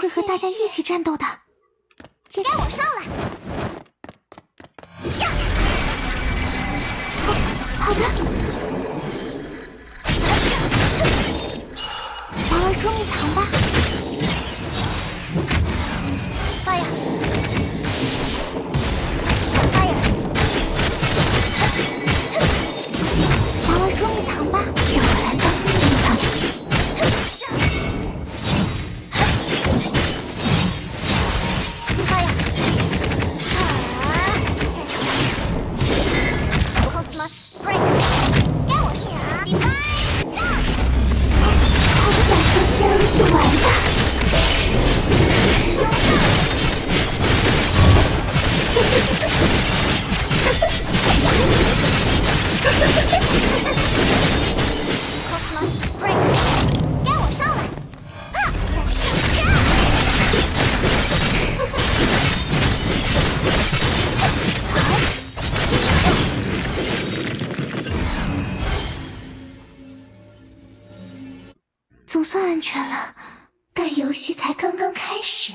会和大家一起战斗的。请该我上了。呀！好的。玩玩捉迷藏吧。总算安全了，但游戏才刚刚开始。